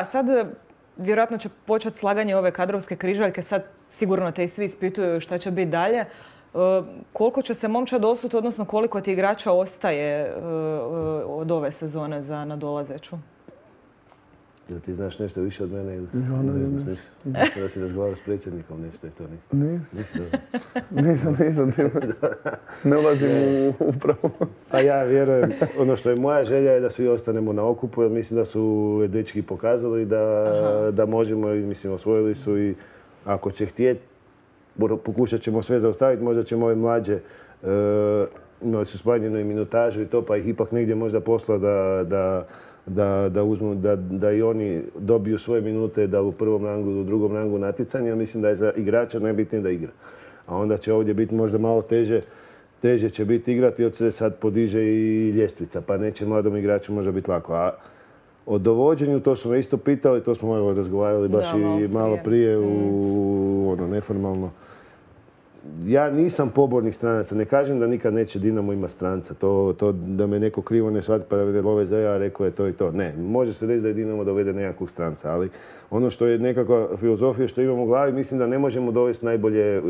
A sad vjerojatno će početi slaganje ove kadrovske križaljke, sad sigurno te i svi ispituju šta će biti dalje. E, koliko će se momčad osuti, odnosno koliko ti igrača ostaje e, od ove sezone za nadolazeću? Jel ti znaš nešto više od mene ili ne znaš ništa? Mislim da si razgovarao s predsjednikom nešto i to nisam. Nisam, nisam, Ne ulazim u upravo. Pa ja vjerujem, ono što je moja želja je da svi ostanemo na okupu, jer mislim da su dečki pokazali da, da možemo i mislim osvojili su i ako će htjeti pokušat ćemo sve zaustaviti, možda ćemo ove mlađe e, imali su smanjenu i minutažu i to, pa ih ipak negdje možda posla da, da, da, da, uzmu, da, da i oni dobiju svoje minute, da u prvom rangu u drugom rangu natjecanja. Mislim da je za igrača najbitnije da igra. A onda će ovdje biti možda malo teže, teže će biti igrati, od se sad podiže i ljestvica, pa neće mladom igraču možda biti lako. A o dovođenju, to smo isto pitali, to smo razgovarali baš i malo prije u mm. ono, neformalno ja nisam pobornik stranaca. Ne kažem da nikad neće Dinamo ima stranca. To, to da me neko krivo ne shvati pa da me love za ja rekao je to i to. Ne, može se reći da je Dinamo dovede nekakvog stranca, ali ono što je nekakva filozofija što imamo u glavi, mislim da ne možemo dovesti najbolje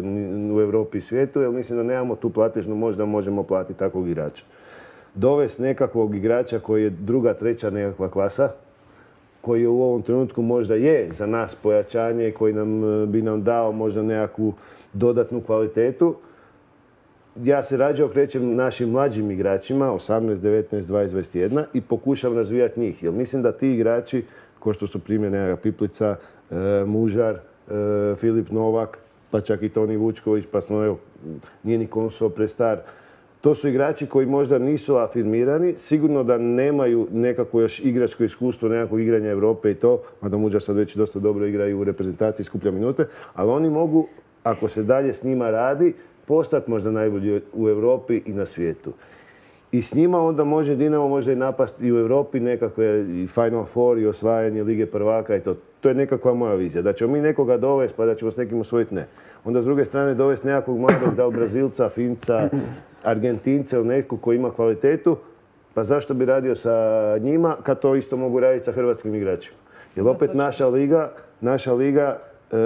u Europi i svijetu, jer mislim da nemamo tu platežnu možda možemo platiti takvog igrača. Dovesti nekakvog igrača koji je druga, treća nekakva klasa, koji u ovom trenutku možda je za nas pojačanje, koji nam, bi nam dao možda nekakvu dodatnu kvalitetu. Ja se rađe okrećem našim mlađim igračima, 18, 19, 20, 21 i pokušam razvijati njih. Jer mislim da ti igrači, ko što su primjer nekakva Piplica, e, Mužar, e, Filip Novak, pa čak i Toni Vučković, pa smo, evo, nije ni Konso prestar, to su igrači koji možda nisu afirmirani, sigurno da nemaju nekako još igračko iskustvo nekakvog igranja Europe i to, mada Muđar sad već dosta dobro igra i u reprezentaciji, skuplja minute, ali oni mogu, ako se dalje s njima radi, postati možda najbolji u Europi i na svijetu. I s njima onda može Dinamo možda i napast i u Europi nekakve i Final Four i osvajanje Lige prvaka i to. To je nekakva moja vizija. Da ćemo mi nekoga dovesti pa da ćemo s nekim osvojiti, ne. Onda s druge strane dovesti nekakvog mladog, da Brazilca, Finca, Argentinca ili nekog koji ima kvalitetu, pa zašto bi radio sa njima kad to isto mogu raditi sa hrvatskim igračima? Jer opet naša liga, naša liga e,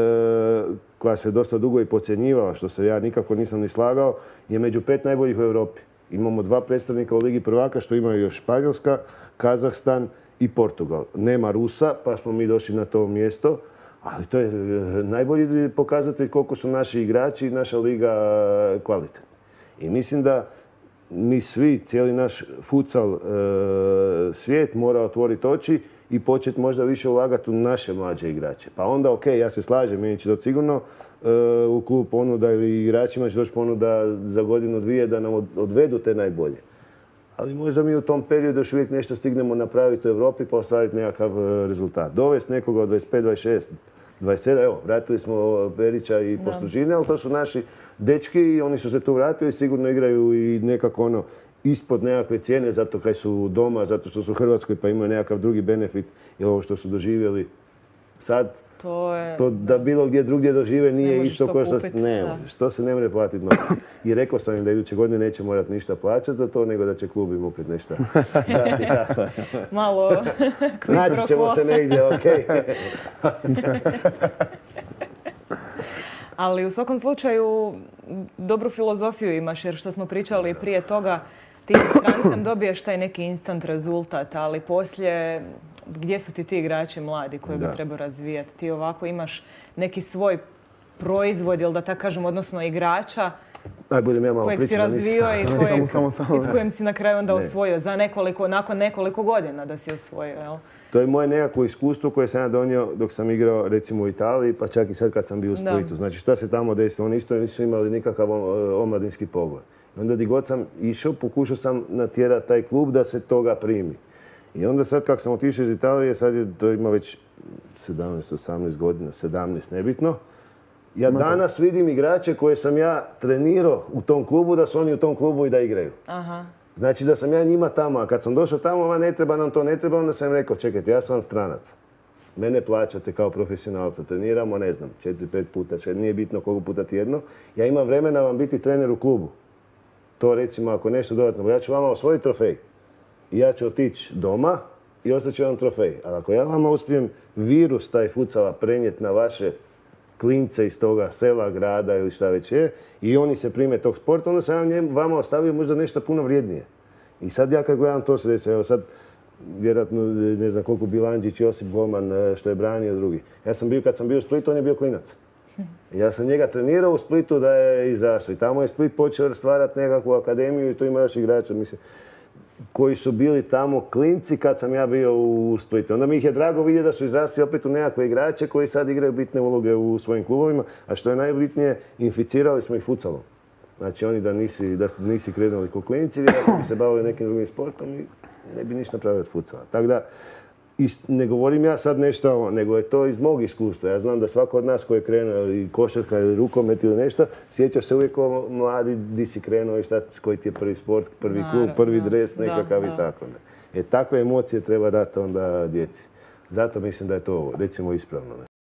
koja se dosta dugo i pocjenjivala, što se ja nikako nisam ni slagao, je među pet najboljih u Europi. Imamo dva predstavnika u Ligi prvaka što imaju još Španjolska, Kazahstan i Portugal. Nema Rusa, pa smo mi došli na to mjesto. Ali to je e, najbolji pokazatelj koliko su naši igrači i naša liga kvalitetni. I mislim da mi svi, cijeli naš futsal e, svijet mora otvoriti oči i početi možda više ulagati u naše mlađe igrače. Pa onda, ok, ja se slažem, meni će to sigurno e, u klub ponuda ili igračima će doći ponuda za godinu dvije da nam odvedu te najbolje. Ali možda mi u tom periodu još uvijek nešto stignemo napraviti u Europi pa ostvariti nekakav e, rezultat. Dovesti nekoga od 25, 26, 27, evo, vratili smo Perića i Poslužine, ali to su naši dečki i oni su se tu vratili, sigurno igraju i nekako ono ispod nekakve cijene zato kaj su doma, zato što su u Hrvatskoj pa imaju nekakav drugi benefit ili ovo što su doživjeli sad. To je... To da bilo gdje drugdje dožive nije isto kao što... Ne, što se ne može platiti novac. I rekao sam im da iduće godine neće morati ništa plaćati za to, nego da će klub im opet nešto Malo... Naći ćemo se negdje, okej. Ali u svakom slučaju dobru filozofiju imaš jer što smo pričali prije toga ti strancem dobiješ taj neki instant rezultat, ali poslije gdje su ti ti igrači mladi koji bi trebao razvijati? Ti ovako imaš neki svoj proizvod, ili da tako kažem, odnosno igrača kojeg si razvio i s kojim si na kraju onda osvojio za nekoliko, nakon nekoliko godina da si osvojio, jel? To je moje nekakvo iskustvo koje sam ja donio dok sam igrao recimo u Italiji, pa čak i sad kad sam bio u Splitu. Znači šta se tamo desilo? Oni isto nisu imali nikakav omladinski pogled. Onda di god sam išao, pokušao sam natjerati taj klub da se toga primi. I onda sad kako sam otišao iz Italije, sad je, to ima već 17, 18 godina, 17, nebitno. Ja danas vidim igrače koje sam ja trenirao u tom klubu, da su oni u tom klubu i da igraju. Aha. Znači da sam ja njima tamo, a kad sam došao tamo, ne treba nam to, ne treba, onda sam im rekao, čekajte, ja sam stranac. Mene plaćate kao profesionalca, treniramo, ne znam, četiri, pet puta, četiri, nije bitno koliko puta tjedno. Ja imam vremena vam biti trener u klubu. To recimo, ako nešto dodatno, ja ću vama osvojiti trofej. i ja ću otići doma i ostaće vam trofej. Ali ako ja vama uspijem virus taj futsala prenijeti na vaše klince iz toga sela, grada ili šta već je i oni se prime tog sporta, onda sam ja vama ostavio možda nešto puno vrijednije. I sad ja kad gledam to se desi, evo sad vjerojatno ne znam koliko Bilandžić, Josip Golman, e, što je branio drugi. Ja sam bio, kad sam bio u Splitu, on je bio klinac. Ja sam njega trenirao u Splitu da je izašao i tamo je Split počeo stvarati nekakvu akademiju i tu ima još igrača, mislim, koji su bili tamo klinci kad sam ja bio u Splitu. Onda mi ih je drago vidjeti da su izrasli opet u nekakve igrače koji sad igraju bitne uloge u svojim klubovima, a što je najbitnije, inficirali smo ih futsalom. Znači oni da nisi, da nisi krenuli ko klinci, vjerojatno bi se bavili nekim drugim sportom i ne bi ništa napravili od futsala. Tako da, ne govorim ja sad nešto, ovo, nego je to iz mog iskustva. Ja znam da svako od nas koji je krenuo ili košarka ili rukomet ili nešto, sjećaš se uvijek o mladi di si krenuo i šta, koji ti je prvi sport, prvi klub, prvi da, dres da, nekakav da. i tako. Ne. E takve emocije treba dati onda djeci. Zato mislim da je to ovo, recimo ispravno. Ne.